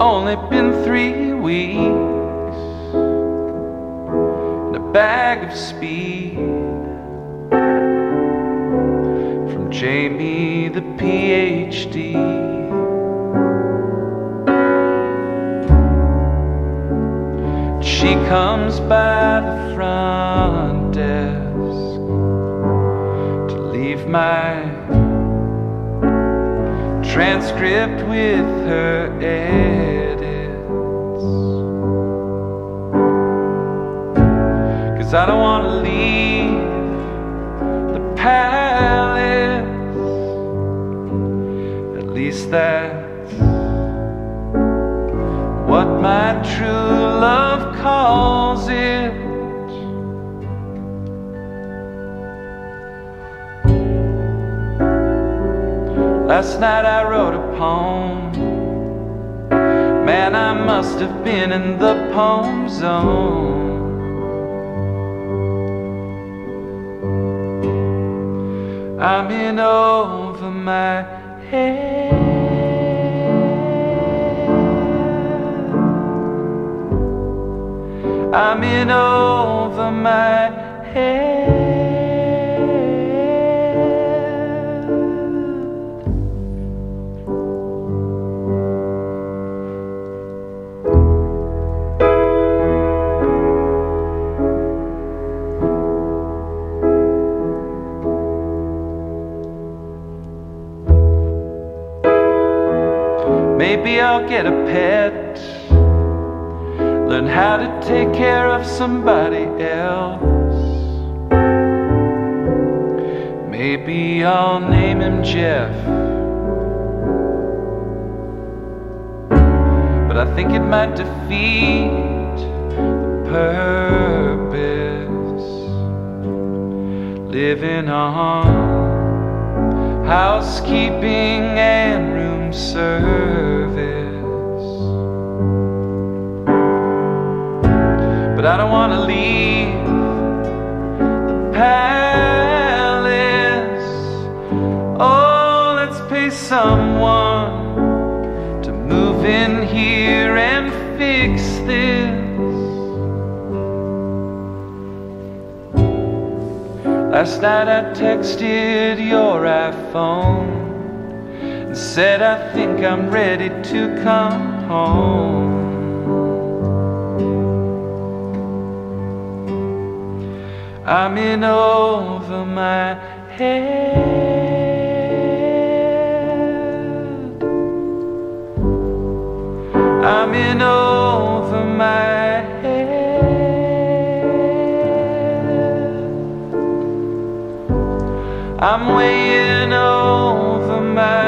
only been three weeks and a bag of speed from Jamie the PhD. She comes by the front transcript with her edits. Cause I don't want to leave the palace. At least that's what my true love calls it. Last night I wrote a poem. Man, I must have been in the poem zone. I'm in over my head. I'm in over my head. Maybe I'll get a pet. Learn how to take care of somebody else. Maybe I'll name him Jeff. But I think it might defeat the purpose. Living on housekeeping and room service. But I don't want to leave the palace. Oh, let's pay someone to move in here and fix this. Last night I texted your iPhone and said I think I'm ready to come home. I'm in over my head. I'm in over my head. I'm in over my